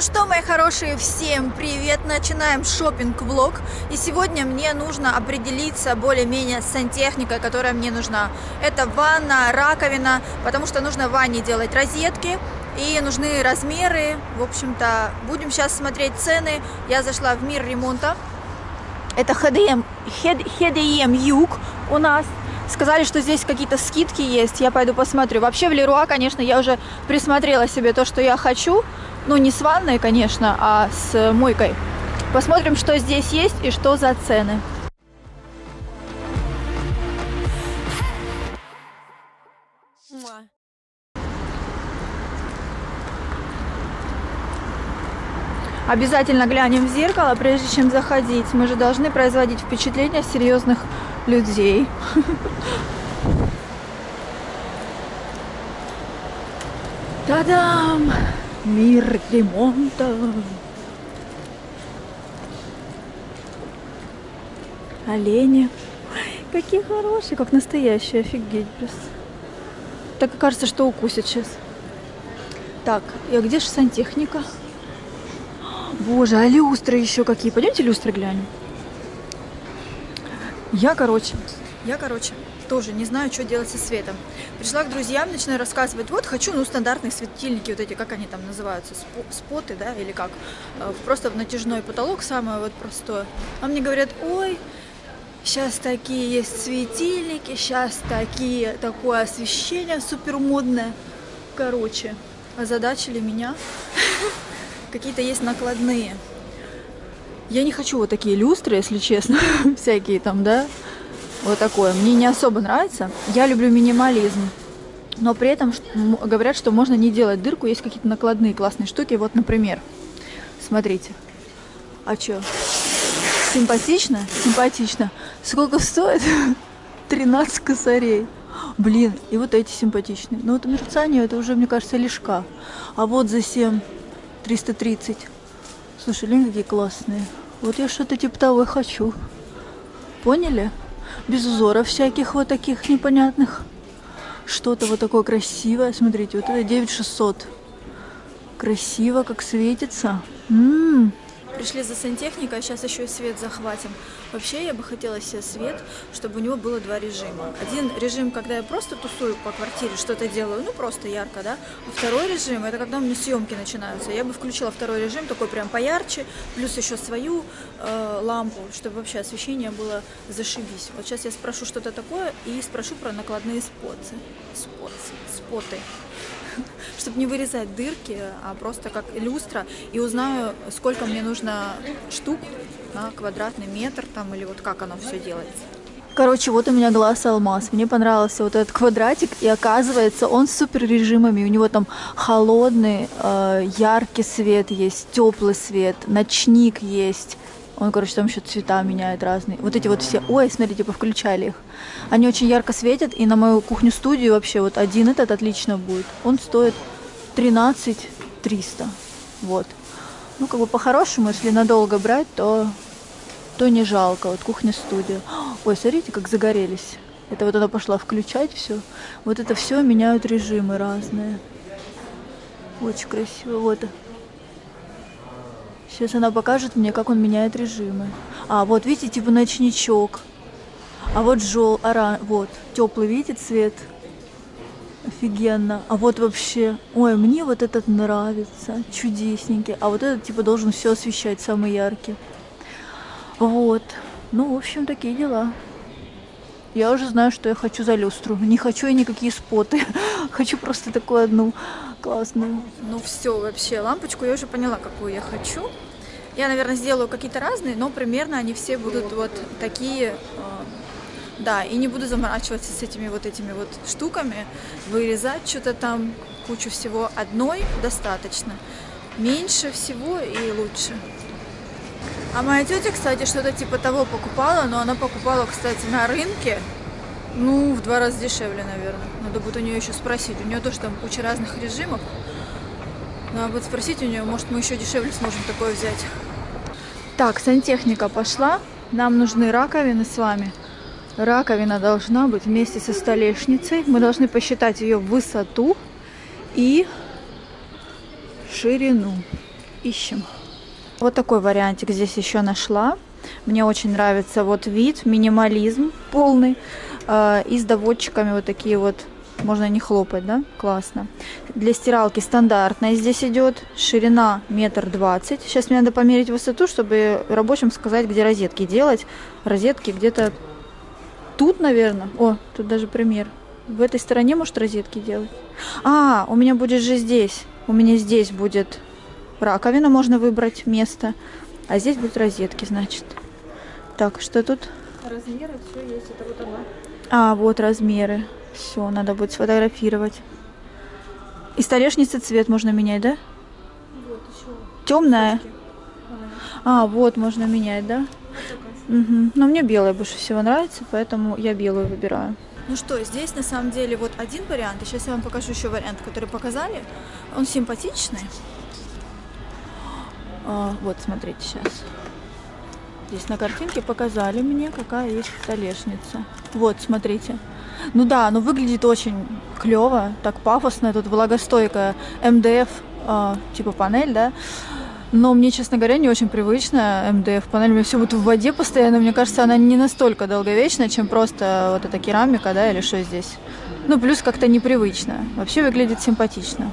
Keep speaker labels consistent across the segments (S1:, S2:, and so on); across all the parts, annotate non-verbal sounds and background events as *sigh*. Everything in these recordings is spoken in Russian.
S1: Ну что, мои хорошие, всем привет! Начинаем шопинг влог И сегодня мне нужно определиться более-менее с сантехникой, которая мне нужна. Это ванна, раковина, потому что нужно в ванне делать розетки и нужны размеры. В общем-то, будем сейчас смотреть цены. Я зашла в мир ремонта. Это HDM, HDM Юг у нас. Сказали, что здесь какие-то скидки есть. Я пойду посмотрю. Вообще в Леруа, конечно, я уже присмотрела себе то, что я хочу. Ну, не с ванной, конечно, а с мойкой. Посмотрим, что здесь есть и что за цены. Обязательно глянем в зеркало, прежде чем заходить. Мы же должны производить впечатление серьезных людей. *laughs* Та-дам! Мир ремонта. Олени. какие хорошие, как настоящие, офигеть просто. Так кажется, что укусит сейчас. Так, и а где же сантехника? Боже, а люстры еще какие. Пойдемте люстры глянем. Я, короче, я, короче, тоже не знаю, что делать со светом. Пришла к друзьям, начинаю рассказывать, вот хочу, ну, стандартные светильники, вот эти, как они там называются, споты, да, или как, э, просто в натяжной потолок, самое вот простое. А мне говорят, ой, сейчас такие есть светильники, сейчас такие, такое освещение супер модное. Короче, озадачили меня. *laughs* Какие-то есть накладные. Я не хочу вот такие люстры, если честно, *laughs* всякие там, да, вот такое. Мне не особо нравится. Я люблю минимализм. Но при этом говорят, что можно не делать дырку. Есть какие-то накладные классные штуки. Вот, например, смотрите. А что? Симпатично? Симпатично. Сколько стоит? *laughs* 13 косарей. Блин, и вот эти симпатичные. Но вот мерцание, это уже, мне кажется, лишка. А вот за 7 330. Слушай, блин, какие классные. Вот я что-то типа того хочу. Поняли? Без узоров всяких вот таких непонятных. Что-то вот такое красивое. Смотрите, вот это 9600. Красиво, как светится. М-м-м пришли за сантехникой, а сейчас еще и свет захватим. Вообще я бы хотела себе свет, чтобы у него было два режима. Один режим, когда я просто тусую по квартире, что-то делаю, ну просто ярко, да. А второй режим, это когда у меня съемки начинаются. Я бы включила второй режим, такой прям поярче, плюс еще свою э, лампу, чтобы вообще освещение было зашибись. Вот сейчас я спрошу что-то такое и спрошу про накладные споты. Споты. Споты *laughs* чтобы не вырезать дырки, а просто как люстра, и узнаю, сколько мне нужно штук на квадратный метр там, или вот как оно все делается. Короче, вот у меня глаз алмаз. Мне понравился вот этот квадратик, и оказывается, он с супер режимами. У него там холодный, э, яркий свет есть, теплый свет, ночник есть. Он, короче, там еще цвета меняет разные. Вот эти вот все. Ой, смотрите, повключали их. Они очень ярко светят, и на мою кухню-студию вообще вот один этот отлично будет. Он стоит 13 300. Вот. Ну, как бы по-хорошему, если надолго брать, то, то не жалко. Вот кухня-студия. Ой, смотрите, как загорелись. Это вот она пошла включать все. Вот это все меняют режимы разные. Очень красиво. Вот. Сейчас она покажет мне, как он меняет режимы. А, вот, видите, типа ночничок. А вот жел, ара, вот, теплый, видите, цвет. Офигенно. А вот вообще, ой, мне вот этот нравится, чудесненький. А вот этот, типа, должен все освещать, самый яркий. Вот. Ну, в общем, такие дела. Я уже знаю, что я хочу за люстру. Не хочу я никакие споты. *laughs* хочу просто такую одну классную. Ну все, вообще, лампочку я уже поняла, какую я хочу. Я, наверное, сделаю какие-то разные, но примерно они все будут вот такие а, да, и не буду заморачиваться с этими вот этими вот штуками, вырезать что-то там, кучу всего. Одной достаточно. Меньше всего и лучше. А моя тетя, кстати, что-то типа того покупала, но она покупала, кстати, на рынке, ну, в два раза дешевле, наверное. Надо будет у нее еще спросить. У нее тоже там куча разных режимов. Надо будет спросить у нее, может, мы еще дешевле сможем такое взять. Так, сантехника пошла. Нам нужны раковины с вами. Раковина должна быть вместе со столешницей. Мы должны посчитать ее высоту и ширину. ищем. Вот такой вариантик здесь еще нашла. Мне очень нравится вот вид, минимализм полный. Э, и с доводчиками вот такие вот можно не хлопать, да? Классно. Для стиралки стандартная здесь идет. Ширина метр двадцать. Сейчас мне надо померить высоту, чтобы рабочим сказать, где розетки делать. Розетки где-то тут, наверное. О, тут даже пример. В этой стороне может розетки делать. А, у меня будет же здесь. У меня здесь будет раковина, можно выбрать место. А здесь будут розетки, значит. Так, что тут?
S2: Размеры, все есть. Это вот она.
S1: А, вот размеры. Все, надо будет сфотографировать. И столешницы цвет можно менять, да?
S2: Вот еще.
S1: Темная? А, вот можно менять, да? Угу. Но мне белая больше всего нравится, поэтому я белую выбираю. Ну что, здесь на самом деле вот один вариант. Сейчас я вам покажу еще вариант, который показали. Он симпатичный. А, вот, смотрите сейчас. Здесь на картинке показали мне, какая есть столешница. Вот, смотрите. Ну да, оно выглядит очень клево, так пафосно. Тут влагостойкая МДФ, э, типа панель, да. Но мне, честно говоря, не очень привычно МДФ панель. У меня все вот в воде постоянно. Мне кажется, она не настолько долговечная, чем просто вот эта керамика, да, или что здесь. Ну, плюс как-то непривычно. Вообще выглядит симпатично.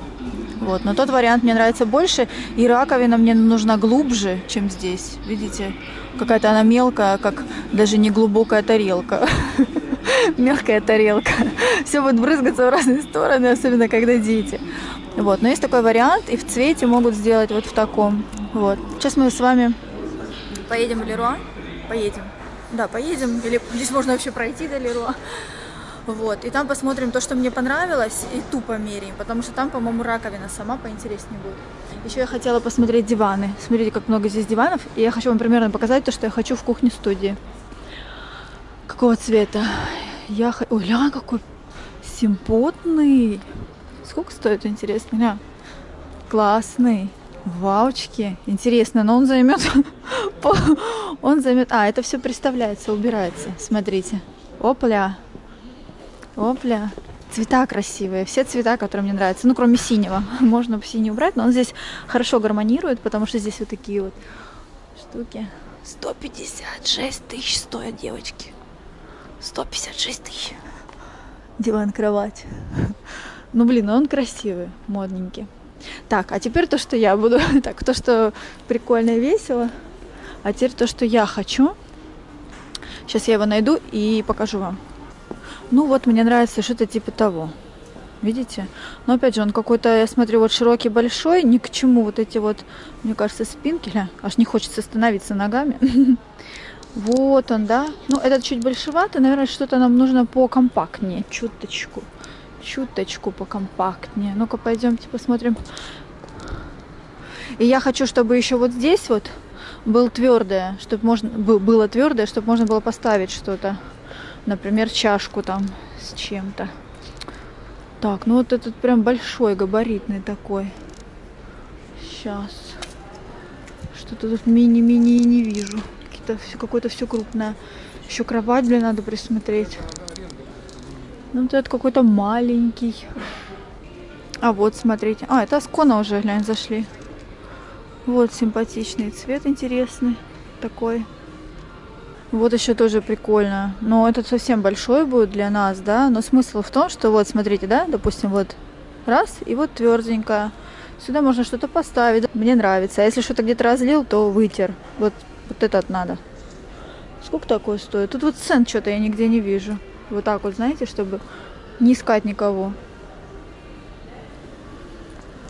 S1: Вот. Но тот вариант мне нравится больше. И раковина мне нужна глубже, чем здесь. Видите? Какая-то она мелкая, как даже не глубокая тарелка. *laughs* Мягкая тарелка. Все будет брызгаться в разные стороны, особенно когда дети. Вот. Но есть такой вариант, и в цвете могут сделать вот в таком. Вот. Сейчас мы с вами поедем в Леруа. Поедем. Да, поедем. Или здесь можно вообще пройти до Леруа. Вот, и там посмотрим то, что мне понравилось, и тупо меряем, потому что там, по-моему, раковина сама поинтереснее будет. Еще я хотела посмотреть диваны. Смотрите, как много здесь диванов. И я хочу вам примерно показать то, что я хочу в кухне-студии. Какого цвета? Я. Ой, ля, какой симпотный. Сколько стоит, интересно? Ля. Классный. Ваучки. Интересно, но он займет... *laughs* Он займет... А, это все представляется, убирается. Смотрите. Опля. Опля. Цвета красивые, все цвета, которые мне нравятся. Ну, кроме синего. *laughs* Можно синий убрать, но он здесь хорошо гармонирует, потому что здесь вот такие вот штуки. 156 тысяч стоят девочки. 156 тысяч. Диван-кровать. Ну, блин, он красивый, модненький. Так, а теперь то, что я буду... *laughs* Так, то, что прикольно и весело. А теперь то, что я хочу. Сейчас я его найду и покажу вам. Ну вот, мне нравится что-то типа того. Видите? Но опять же, он какой-то, я смотрю, вот широкий, большой, ни к чему вот эти вот, мне кажется, спинки. Аж не хочется становиться ногами. *laughs* Вот он, да. Ну, этот чуть большеватый, наверное, что-то нам нужно покомпактнее. Чуточку. Чуточку покомпактнее. Ну-ка, пойдемте посмотрим. И я хочу, чтобы еще вот здесь вот был твердое, чтобы можно было твердое, чтобы можно было поставить что-то. Например, чашку там с чем-то. Так, ну вот этот прям большой, габаритный такой. Сейчас. Что-то тут мини-мини не вижу. Какие-то все какое-то все крупное. Еще кровать, блин, надо присмотреть. Ну, вот этот какой-то маленький. А вот, смотрите. А, это Аскона уже, глянь, зашли. Вот симпатичный цвет интересный такой. Вот еще тоже прикольно. Но этот совсем большой будет для нас, да. Но смысл в том, что вот, смотрите, да, допустим, вот раз, и вот тверденькая. Сюда можно что-то поставить. Мне нравится. А если что-то где-то разлил, то вытер. Вот, вот этот надо. Сколько такое стоит? Тут вот цен что-то я нигде не вижу. Вот так вот, знаете, чтобы не искать никого.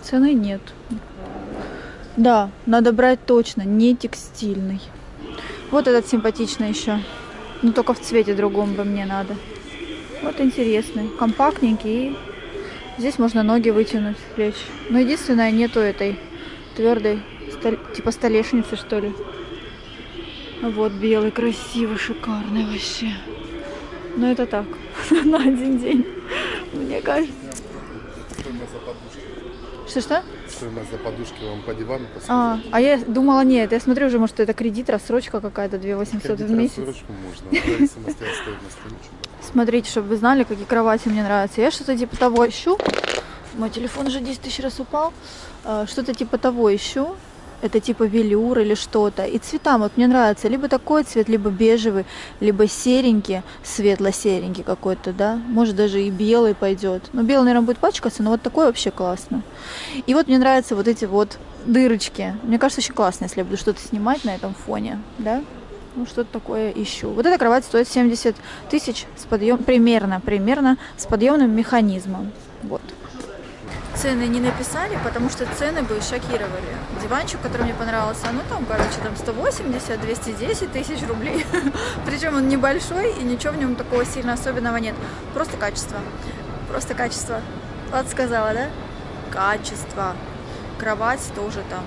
S1: Цены нет. Да, надо брать точно, не текстильный. Вот этот симпатичный еще. Но только в цвете другом бы мне надо. Вот интересный. Компактненький. здесь можно ноги вытянуть с плеч. Но единственное, нету этой твердой, стол... типа столешницы, что ли. Вот белый, красивый, шикарный вообще. Но это так, *laughs* на один день, мне кажется. Что-что?
S3: Стоимость за подушки вам по дивану
S1: А, а я думала, нет, я смотрю уже, может, это кредит, рассрочка какая-то, 2 800 в месяц.
S3: Рассрочку можно, стоимости.
S1: Смотрите, чтобы вы знали, какие кровати мне нравятся. Я что-то типа того ищу. Мой телефон уже 10 тысяч раз упал. А, что-то типа того ищу. Это типа велюр или что-то. И цвета вот мне нравятся. Либо такой цвет, либо бежевый, либо серенький, светло-серенький какой-то, да. Может даже и белый пойдет. Ну, белый, наверное, будет пачкаться, но вот такой вообще классно. И вот мне нравятся вот эти вот дырочки. Мне кажется, очень классно, если я буду что-то снимать на этом фоне, да. Ну, что-то такое ищу. Вот эта кровать стоит 70 тысяч с подъем... примерно, примерно с подъемным механизмом. Вот. Цены не написали, потому что цены бы шокировали. Диванчик, который мне понравился, ну там, короче, там 180-210 тысяч рублей. *laughs* Причем он небольшой и ничего в нем такого сильно особенного нет. Просто качество. Просто качество. Вот сказала, да? Качество. Кровать тоже там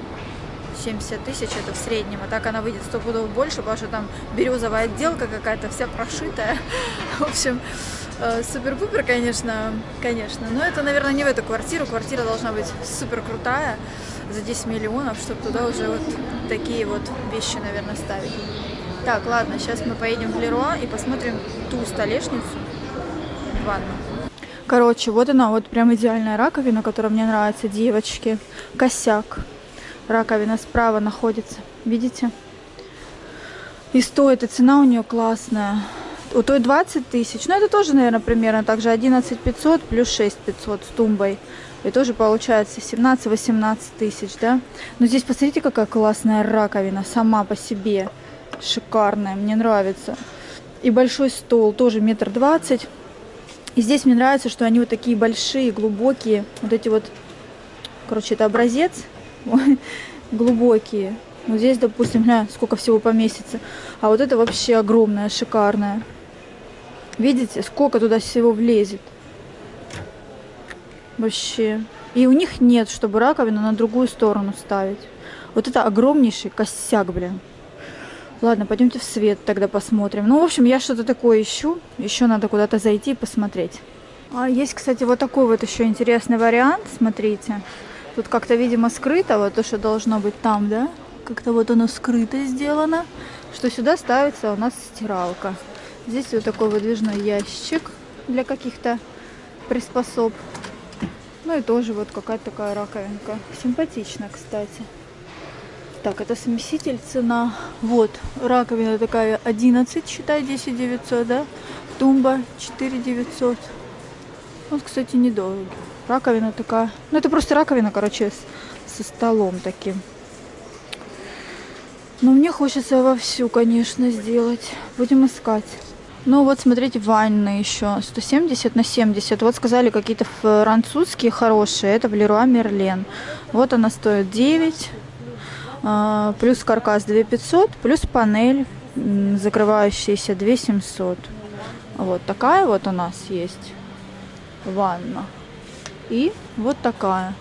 S1: 70 тысяч, это в среднем, а так она выйдет 100 пудов больше, потому что там березовая отделка какая-то, вся прошитая. *laughs* В общем, супер-пупер, конечно, конечно. Но это, наверное, не в эту квартиру. Квартира должна быть супер крутая за 10 миллионов, чтобы туда уже вот такие вот вещи, наверное, ставить. Так, ладно, сейчас мы поедем в Леруа и посмотрим ту столешницу в ванну. Короче, вот она, вот прям идеальная раковина, которая мне нравится, девочки. Косяк. Раковина справа находится. Видите? И стоит, и цена у нее классная. У той 20 тысяч. Ну, это тоже, наверное, примерно так же. 11 500 плюс 6 500 с тумбой. И тоже получается 17-18 тысяч, да? Но здесь посмотрите, какая классная раковина сама по себе. Шикарная, мне нравится. И большой стол, тоже метр двадцать. И здесь мне нравится, что они вот такие большие, глубокие. Вот эти вот, короче, это образец. Глубокие. Вот здесь, допустим, сколько всего поместится. А вот это вообще огромное, шикарное. Видите, сколько туда всего влезет. Вообще. И у них нет, чтобы раковину на другую сторону ставить. Вот это огромнейший косяк, блин. Ладно, пойдемте в свет тогда посмотрим. Ну, в общем, я что-то такое ищу. Еще надо куда-то зайти и посмотреть. А есть, кстати, вот такой вот еще интересный вариант. Смотрите. Тут как-то, видимо, скрыто вот то, что должно быть там, да? Как-то вот оно скрыто сделано. Что сюда ставится у нас стиралка. Здесь вот такой выдвижной ящик для каких-то приспособ. Ну и тоже вот какая-то такая раковинка. Симпатично, кстати. Так, это смеситель, цена. Вот, раковина такая 11, считай, 10 900, да? Тумба 4 900. Вот, кстати, недорого. Раковина такая. Ну, это просто раковина, короче, с, со столом таким. Но мне хочется вовсю, конечно, сделать. Будем искать. Ну вот, смотрите, ванны еще. 170 на 70. Вот сказали какие-то французские хорошие. Это в Леруа Мерлен. Вот она стоит 9. А, плюс каркас 2500. Плюс панель закрывающаяся 2700. Вот такая вот у нас есть ванна. И вот такая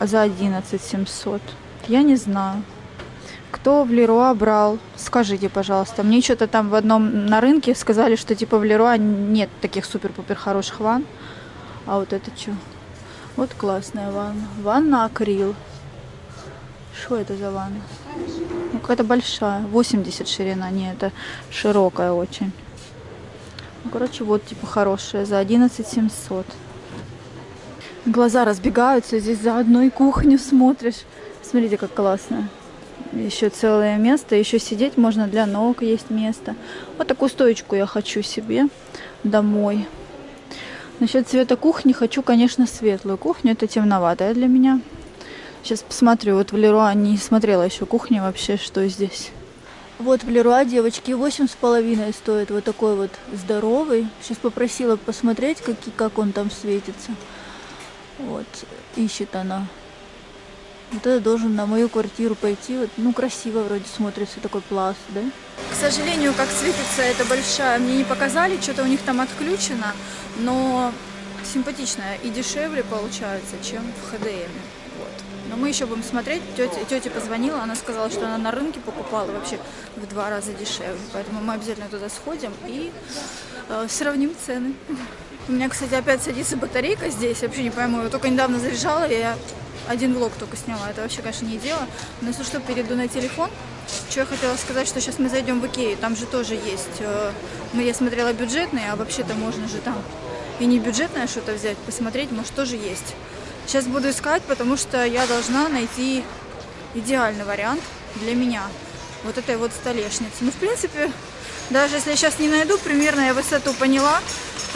S1: за 11 700. Я не знаю. Кто в Леруа брал, скажите, пожалуйста. Мне что-то там в одном на рынке сказали, что типа в Леруа нет таких супер-пупер хороших ванн. А вот это что? Вот классная ванна. Ванна акрил. Что это за ванна? Ну, какая-то большая. 80 ширина. Не, это широкая очень. Ну, короче, вот типа хорошая. За 11 700. Глаза разбегаются. Здесь за одной кухню смотришь. Смотрите, как классно еще целое место. Еще сидеть можно для ног, есть место. Вот такую стоечку я хочу себе домой. Насчет цвета кухни хочу, конечно, светлую кухню. Это темноватая для меня. Сейчас посмотрю. Вот в Леруа не смотрела еще кухни вообще, что здесь. Вот в Леруа, девочки, восемь с половиной стоит вот такой вот здоровый. Сейчас попросила посмотреть, как, как он там светится. Вот, ищет она. Вот это должен на мою квартиру пойти. Вот, ну, красиво вроде смотрится такой пласт, да? К сожалению, как светится это большая, мне не показали, что-то у них там отключено, но симпатичная и дешевле получается, чем в ХДМ. Вот. Но мы еще будем смотреть. Тетя, тетя позвонила, она сказала, что она на рынке покупала вообще в два раза дешевле. Поэтому мы обязательно туда сходим и э, сравним цены. *laughs* У меня, кстати, опять садится батарейка здесь. Я вообще не пойму. Я только недавно заряжала, и я один влог только сняла. Это вообще, конечно, не дело. Но если что, перейду на телефон. Что я хотела сказать, что сейчас мы зайдем в Икею. Там же тоже есть... Э, ну, я смотрела бюджетные, а вообще-то можно же там и не бюджетное что-то взять, посмотреть, может, тоже есть. Сейчас буду искать, потому что я должна найти идеальный вариант для меня. Вот этой вот столешницы. Ну, в принципе, даже если я сейчас не найду, примерно я высоту поняла,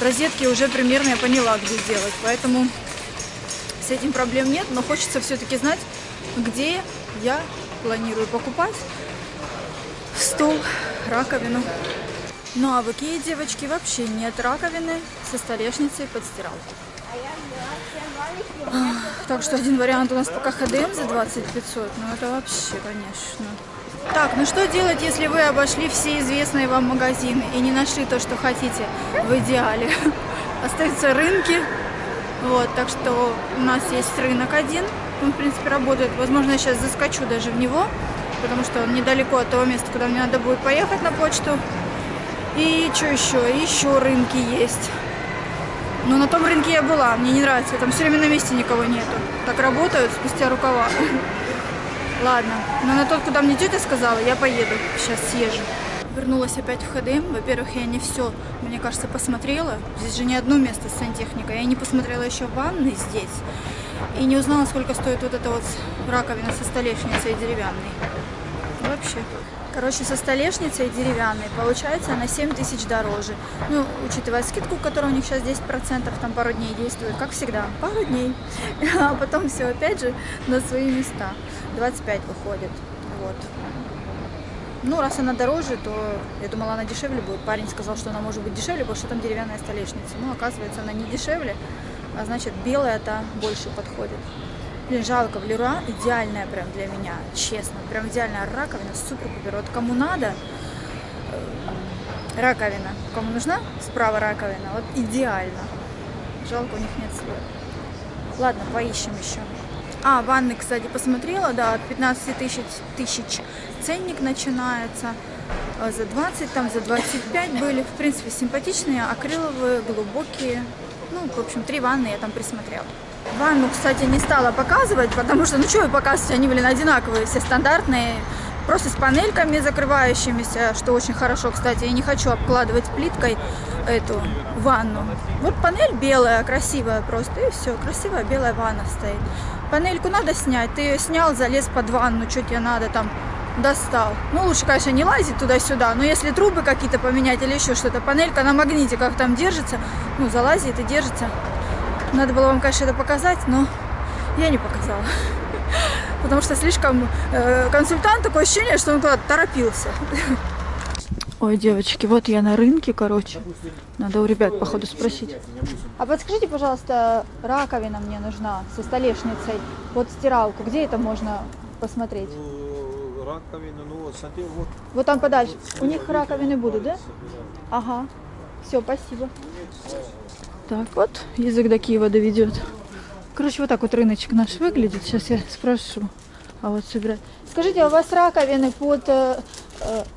S1: розетки уже примерно я поняла, где делать. Поэтому с этим проблем нет, но хочется все-таки знать, где я планирую покупать стол, раковину. Ну а в Икее, девочки, вообще нет раковины со столешницей под стиралку. Так что один вариант у нас пока ХДМ за 20 500, ну это вообще, конечно. Так, ну что делать, если вы обошли все известные вам магазины и не нашли то, что хотите в идеале? *laughs* Остаются рынки, вот, так что у нас есть рынок один, он, в принципе, работает. Возможно, я сейчас заскочу даже в него, потому что он недалеко от того места, куда мне надо будет поехать на почту. И что еще? Еще рынки есть. Но на том рынке я была, мне не нравится, там все время на месте никого нету. Так работают спустя рукава. *laughs* Ладно, но на тот, куда мне тетя сказала, я поеду. Сейчас съезжу. Вернулась опять в ХДМ. Во-первых, я не все, мне кажется, посмотрела. Здесь же не одно место с сантехникой. Я не посмотрела еще ванны здесь. И не узнала, сколько стоит вот эта вот раковина со столешницей деревянной. Вообще. Короче, со столешницей деревянной получается на 7 тысяч дороже. Ну, учитывая скидку, которая у них сейчас 10%, там пару дней действует, как всегда, пару дней. *laughs* А потом все опять же на свои места. 25 выходит. Вот. Ну, раз она дороже, то я думала, она дешевле будет. Парень сказал, что она может быть дешевле, потому что там деревянная столешница. Ну, оказывается, она не дешевле, а значит, белая-то больше подходит. Блин, жалко, в Леруа идеальная прям для меня, честно. Прям идеальная раковина, супер-пупер. Вот кому надо, э, раковина. Кому нужна, справа раковина, вот идеально. Жалко, у них нет слов. Ладно, поищем еще. А, ванны, кстати, посмотрела, да, от 15 тысяч, тысяч ценник начинается. А За 20, там за 25 были, в принципе, симпатичные, акриловые, глубокие. Ну, в общем, три ванны я там присмотрела. Ванну, кстати, не стала показывать, потому что, ну что вы показывать, они, блин, одинаковые, все стандартные, просто с панельками закрывающимися, что очень хорошо, кстати. Я не хочу обкладывать плиткой эту ванну. Вот панель белая, красивая просто, и все, красивая белая ванна стоит. Панельку надо снять, ты ее снял, залез под ванну, что тебе надо там, достал. Ну, лучше, конечно, не лазить туда-сюда, но если трубы какие-то поменять или еще что-то, панелька на магните как там держится, ну, залазит и держится. Надо было вам, конечно, это показать, но я не показала. *laughs* Потому что слишком э, консультант такое ощущение, что он куда-то торопился. *laughs* Ой, девочки, вот я на рынке, короче. Надо у ребят, походу, спросить. А подскажите, пожалуйста, раковина мне нужна со столешницей под стиралку. Где это можно посмотреть?
S4: Ну, раковину, ну вот, смотри, вот.
S1: Вот там подальше. У них раковины будут, да? Ага. Все, спасибо. Так вот, язык до Киева доведет. Короче, вот так вот рыночек наш выглядит. Сейчас я спрошу. А вот собирать. Скажите, а у вас раковины под э,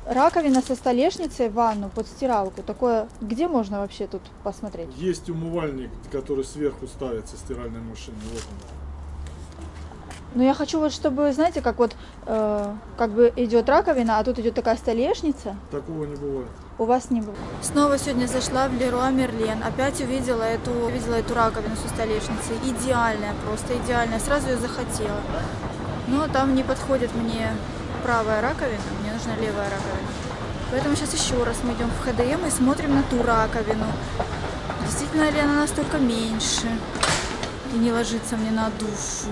S1: раковина со столешницей в ванну под стиралку? Такое, где можно вообще тут посмотреть?
S5: Есть умывальник, который сверху ставится стиральной машиной. Вот он.
S1: Ну, я хочу вот, чтобы, знаете, как вот, э, как бы идет раковина, а тут идет такая столешница.
S5: Такого не бывает.
S1: У вас не было. Снова сегодня зашла в Леруа Мерлен. Опять увидела эту, увидела эту раковину со столешницей. Идеальная, просто идеальная. Сразу ее захотела. Но там не подходит мне правая раковина, нужна левая раковина. Поэтому сейчас еще раз мы идем в ХДМ и смотрим на ту раковину. Действительно ли она настолько меньше и не ложится мне на душу.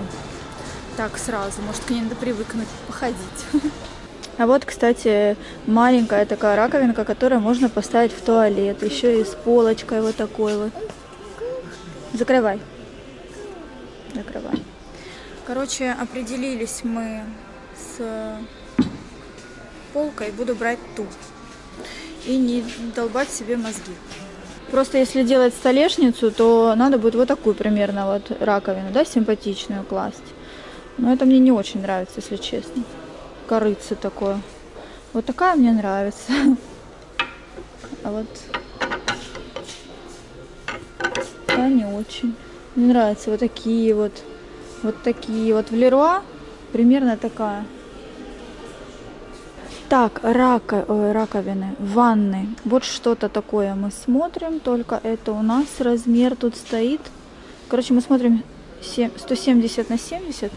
S1: Так сразу, может к ней надо привыкнуть, походить. *laughs* А вот, кстати, маленькая такая раковинка, которую можно поставить в туалет. Еще и с полочкой вот такой вот. Закрывай. Закрывай. Короче, определились мы с полкой. Буду брать ту. И не долбать себе мозги. Просто если делать столешницу, то надо будет вот такую примерно вот раковину, да, симпатичную класть. Но это мне не очень нравится, если честно. Корыце такое. Вот такая мне нравится. А вот та не очень. Мне нравятся вот такие вот. Вот такие. Вот в Леруа примерно такая. Так, рака, раковины, ванны. Вот что-то такое мы смотрим. Только это у нас размер тут стоит. Короче, мы смотрим 7, 170 на 70.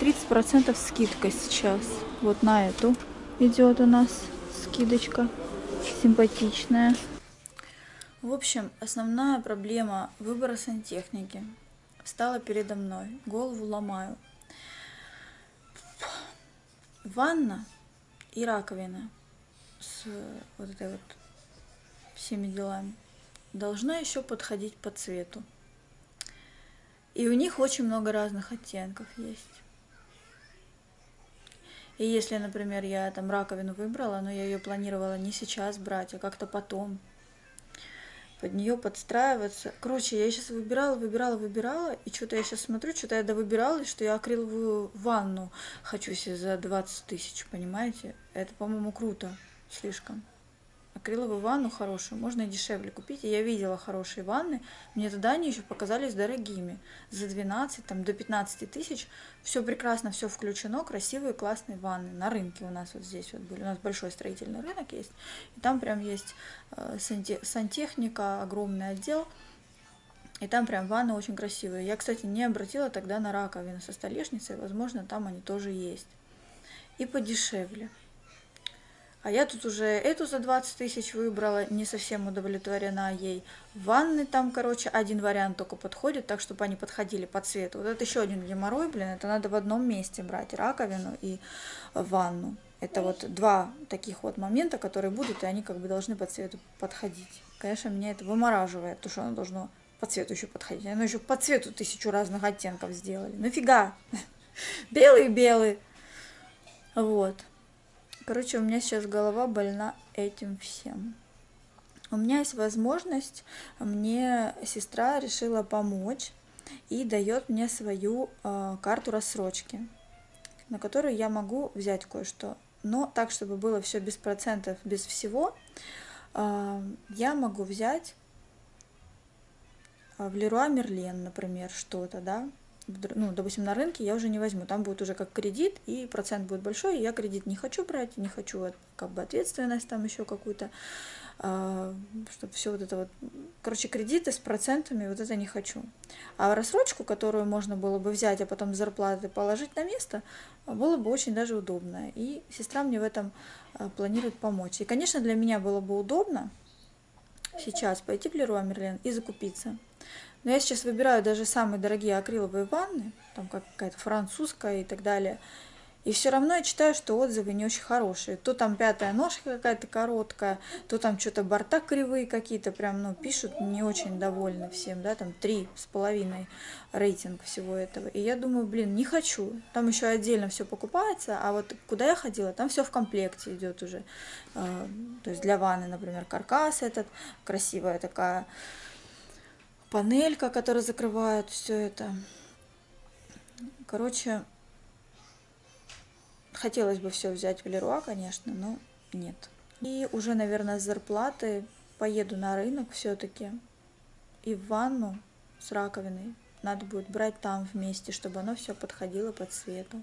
S1: 30% скидка сейчас. Вот на эту идет у нас скидочка симпатичная. В общем, основная проблема выбора сантехники стала передо мной. Голову ломаю. Ванна и раковина с вот этой вот всеми делами должна еще подходить по цвету. И у них очень много разных оттенков есть. И если, например, я там раковину выбрала, но я ее планировала не сейчас брать, а как-то потом, под нее подстраиваться. Короче, я сейчас выбирала, выбирала, выбирала, и что-то я сейчас смотрю, что-то я довыбиралась, что я акриловую ванну хочу себе за 20 тысяч, понимаете? Это, по-моему, круто слишком. Акриловую ванну хорошую можно и дешевле купить. И я видела хорошие ванны. Мне тогда они еще показались дорогими. За 12 там, до 15 тысяч. Все прекрасно, все включено. Красивые, классные ванны. На рынке у нас вот здесь вот были. У нас большой строительный рынок есть. И там прям есть э, сантехника, огромный отдел. И там прям ванны очень красивые. Я, кстати, не обратила тогда на раковины со столешницей. Возможно, там они тоже есть. И подешевле. А я тут уже эту за 20 тысяч выбрала, не совсем удовлетворена ей. Ванны там, короче, один вариант только подходит, так, чтобы они подходили по цвету. Вот это еще один геморрой, блин, это надо в одном месте брать, раковину и ванну. Это вот два таких вот момента, которые будут, и они как бы должны по цвету подходить. Конечно, меня это вымораживает, потому что оно должно по цвету еще подходить. Оно еще по цвету тысячу разных оттенков сделали. Нафига? *laughs* Белый-белый. Вот. Короче, у меня сейчас голова больна этим всем. У меня есть возможность, мне сестра решила помочь и дает мне свою э, карту рассрочки, на которую я могу взять кое-что. Но так, чтобы было все без процентов, без всего, э, я могу взять в Леруа Мерлен, например, что-то, да, ну, допустим, на рынке я уже не возьму, там будет уже как кредит, и процент будет большой, и я кредит не хочу брать, не хочу как бы ответственность там еще какую-то, а, чтобы все вот это вот, короче, кредиты с процентами, вот это не хочу. А рассрочку, которую можно было бы взять, а потом зарплаты положить на место, было бы очень даже удобно, и сестра мне в этом а, планирует помочь. И, конечно, для меня было бы удобно сейчас пойти в Леруа Мерлен и закупиться. Но я сейчас выбираю даже самые дорогие акриловые ванны, там какая-то французская и так далее. И все равно я читаю, что отзывы не очень хорошие. То там пятая ножка какая-то короткая, то там что-то борта кривые какие-то, прям, ну, пишут не очень довольны всем, да, там три с половиной рейтинг всего этого. И я думаю, блин, не хочу. Там еще отдельно все покупается, а вот куда я ходила, там все в комплекте идет уже. А, то есть для ванны, например, каркас этот, красивая такая панелька, которая закрывает все это. Короче, хотелось бы все взять в Леруа, конечно, но нет. И уже, наверное, с зарплаты поеду на рынок все-таки и в ванну с раковиной надо будет брать там вместе, чтобы оно все подходило по цвету.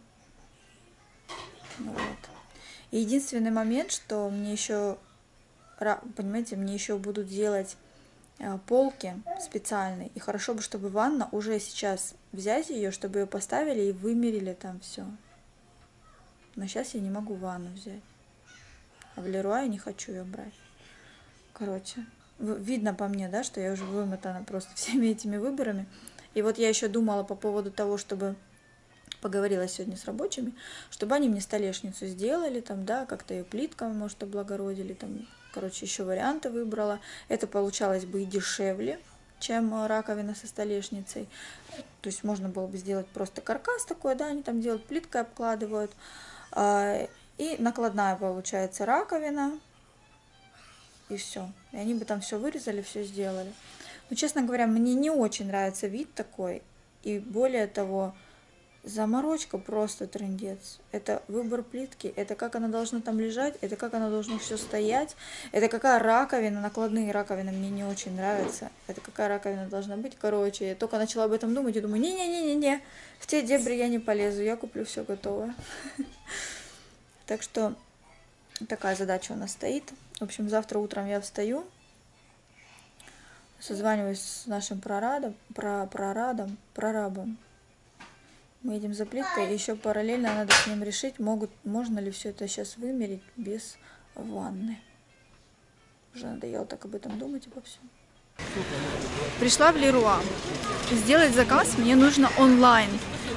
S1: Вот. Единственный момент, что мне еще, понимаете, мне еще будут делать полки специальной. И хорошо бы, чтобы ванна уже сейчас взять ее, чтобы ее поставили и вымерили там все. Но сейчас я не могу ванну взять. А в Леруа я не хочу ее брать. Короче, видно по мне, да, что я уже вымотана просто *laughs* всеми этими выборами. И вот я еще думала по поводу того, чтобы поговорила сегодня с рабочими, чтобы они мне столешницу сделали, там, да, как-то ее плитками, может, облагородили, там, короче, еще варианты выбрала. Это получалось бы и дешевле, чем раковина со столешницей. То есть можно было бы сделать просто каркас такой, да, они там делают плиткой, обкладывают. А, и накладная получается раковина. И все. И они бы там все вырезали, все сделали. Но, честно говоря, мне не очень нравится вид такой. И более того, Заморочка просто трендец. Это выбор плитки, это как она должна там лежать, это как она должна все стоять, это какая раковина, накладные раковины мне не очень нравятся, это какая раковина должна быть. Короче, я только начала об этом думать и думаю, не-не-не-не-не, в те дебри я не полезу, я куплю все готовое. *laughs* Так что такая задача у нас стоит. В общем, завтра утром я встаю, созваниваюсь с нашим прорадом, про, прорадом, прорабом, Мы едем за плиткой, и еще параллельно надо с ним решить, могут, можно ли все это сейчас вымерить без ванны. Уже надоело так об этом думать обо всем. Пришла в Леруа. Сделать заказ мне нужно онлайн.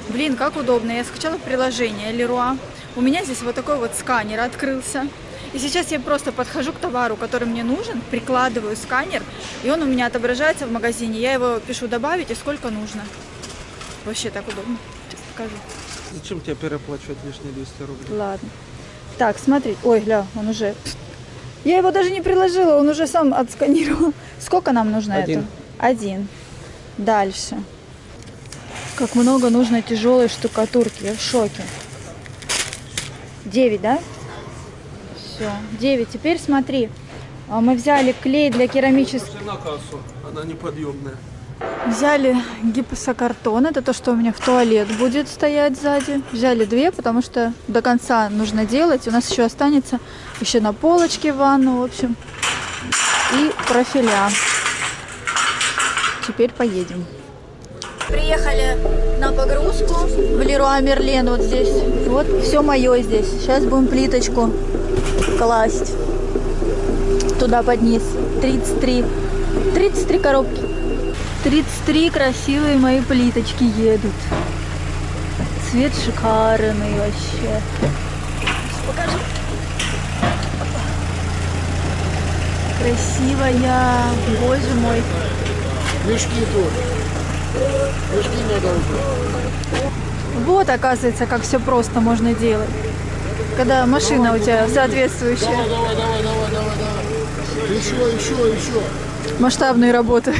S1: Блин, как удобно. Я скачала приложение Леруа. У меня здесь вот такой вот сканер открылся. И сейчас я просто подхожу к товару, который мне нужен, прикладываю сканер, и он у меня отображается в магазине. Я его пишу добавить и сколько нужно. Вообще так удобно. Покажу.
S4: Зачем тебе переплачивать лишние 200 рублей?
S1: Ладно. Так, смотри. Ой, гля, он уже... Я его даже не приложила, он уже сам отсканировал. Сколько нам нужно
S4: Один.
S1: это? Один. Дальше. Как много нужно тяжелой штукатурки. Я в шоке. Девять, да? Все. Девять. Теперь смотри. А, Мы взяли клей для керамических
S4: на кассу, она неподъемная.
S1: Взяли гипсокартон, это то, что у меня в туалет будет стоять сзади. Взяли две, потому что до конца нужно делать. У нас еще останется еще на полочке ванну, в общем. И профиля. Теперь поедем. Приехали на погрузку в Леруа Мерлен вот здесь. Вот все мое здесь. Сейчас будем плиточку класть туда под низ. 33. 33 коробки. 33 красивые мои плиточки едут. Цвет шикарный вообще. Сейчас покажу. Красивая. Боже мой.
S5: Мешки тоже. Мешки надо убрать.
S1: Вот, оказывается, как все просто можно делать. Когда машина у тебя соответствующая.
S5: Давай, давай, давай, давай, давай, давай. Еще, еще, еще.
S1: Масштабные работы.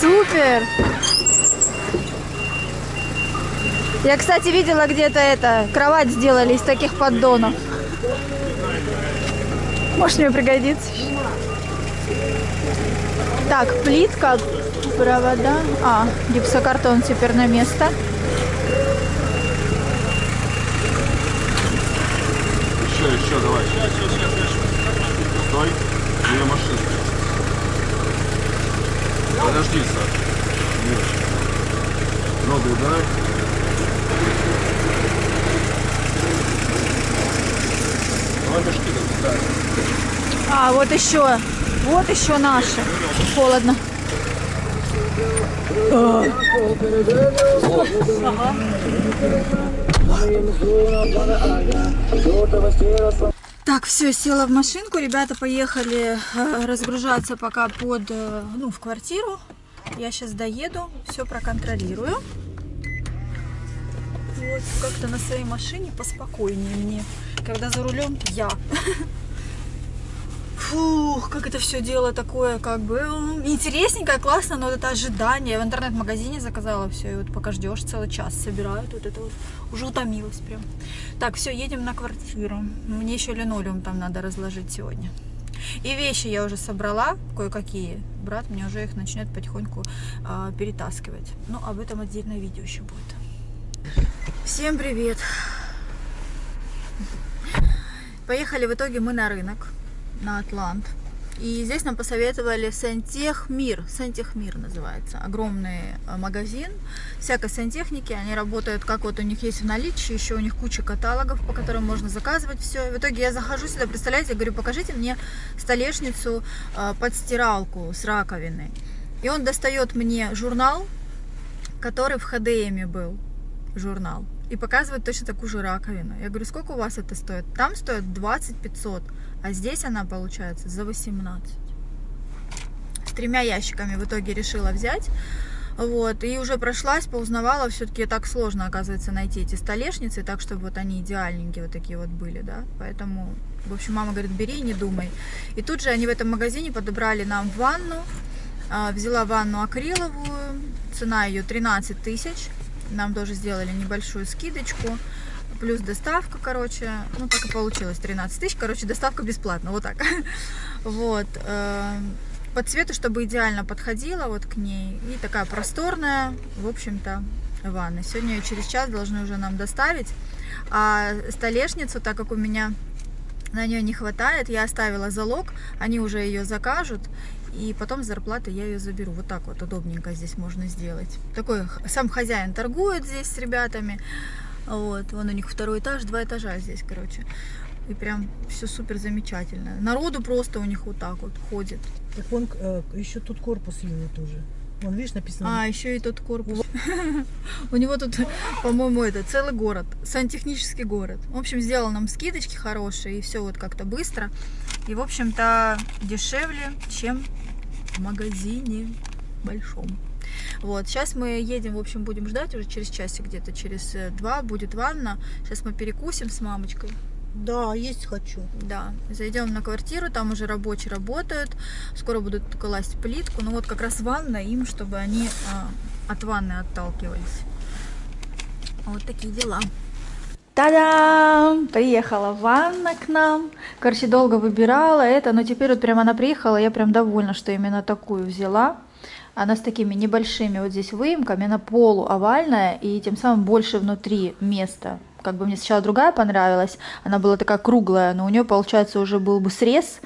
S1: Супер! Я, кстати, видела где-то это, кровать сделали из таких поддонов. Может, мне пригодится. Так, плитка, провода. А, гипсокартон теперь на место.
S3: Еще, еще, давай. Стой. Две машины. Подожди, Саш. Миш. Ногу ударь. Давай мешки да.
S1: А, вот еще. Вот еще наши. Холодно. Так, все, села в машинку. Ребята поехали э, разгружаться пока под, э, ну, в квартиру. Я сейчас доеду, все проконтролирую. Вот, как-то на своей машине поспокойнее мне, когда за рулем я. *laughs* Фух, как это все дело такое, как бы м, интересненькое, классно, но вот это ожидание. Я в интернет-магазине заказала все, и вот пока ждешь целый час, собирают, вот это вот уже утомилась прям. Так, все, едем на квартиру. Мне еще линолеум там надо разложить сегодня. И вещи я уже собрала, кое-какие. Брат мне уже их начнет потихоньку а, перетаскивать. Ну, об этом отдельное видео еще будет. Всем привет! Поехали в итоге мы на рынок, на Атлант. И здесь нам посоветовали Сантехмир. Сантехмир называется. Огромный э, магазин всякой сантехники. Они работают, как вот у них есть в наличии, еще у них куча каталогов, по которым можно заказывать все. В итоге я захожу сюда, представляете, я говорю, покажите мне столешницу э, под стиралку с раковиной. И он достает мне журнал, который в HDM был журнал. И показывает точно такую же раковину. Я говорю, сколько у вас это стоит? Там стоит 20 500, а здесь она получается за 18. С тремя ящиками в итоге решила взять. Вот, и уже прошлась, поузнавала, все-таки так сложно, оказывается, найти эти столешницы, так, чтобы вот они идеальненькие вот такие вот были, да, поэтому, в общем, мама говорит, бери, не думай. И тут же они в этом магазине подобрали нам ванну, а, взяла ванну акриловую, цена ее 13 тысяч, нам тоже сделали небольшую скидочку, плюс доставка, короче, ну так и получилось, 13 тысяч, короче, доставка бесплатно, вот так. *laughs* Вот. э, По цвету, чтобы идеально подходила вот к ней. И такая просторная, в общем-то, ванна. Сегодня ее через час должны уже нам доставить. А столешницу, так как у меня на нее не хватает, я оставила залог, они уже ее закажут. И потом с зарплаты я ее заберу. Вот так вот удобненько здесь можно сделать. Такой сам хозяин торгует здесь с ребятами. Вот, вон у них второй этаж, два этажа здесь, короче. И прям все супер замечательно. Народу просто у них вот так вот ходит.
S6: Так вон э, еще тут корпус его тоже. Вон, видишь, написано.
S1: А, еще и тот корпус. *laughs* У него тут, по-моему, это целый город, сантехнический город. В общем, сделал нам скидочки хорошие, и все вот как-то быстро. И, в общем-то, дешевле, чем в магазине большом. Вот, сейчас мы едем, в общем, будем ждать уже через часик где-то, через э, два будет ванна. Сейчас мы перекусим с мамочкой.
S6: Да, есть хочу.
S1: Да, зайдем на квартиру, там уже рабочие работают, скоро будут класть плитку. Ну вот как раз ванна им, чтобы они а, от ванны отталкивались. Вот такие дела. Та-дам! Приехала ванна к нам. Короче, долго выбирала это, но теперь вот прям она приехала, я прям довольна, что именно такую взяла. Она с такими небольшими вот здесь выемками, она полуовальная и тем самым больше внутри места. Как бы мне сначала другая понравилась, она была такая круглая, но у нее, получается, уже был бы срез,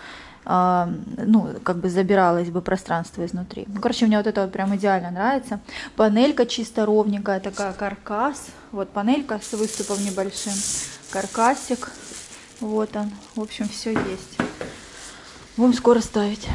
S1: а, ну, как бы забиралось бы пространство изнутри. Ну, короче, мне вот это вот прям идеально нравится. Панелька чисто ровненькая, такая каркас. Вот панелька с выступом небольшим. Каркасик. Вот он. В общем, все есть. Будем скоро ставить.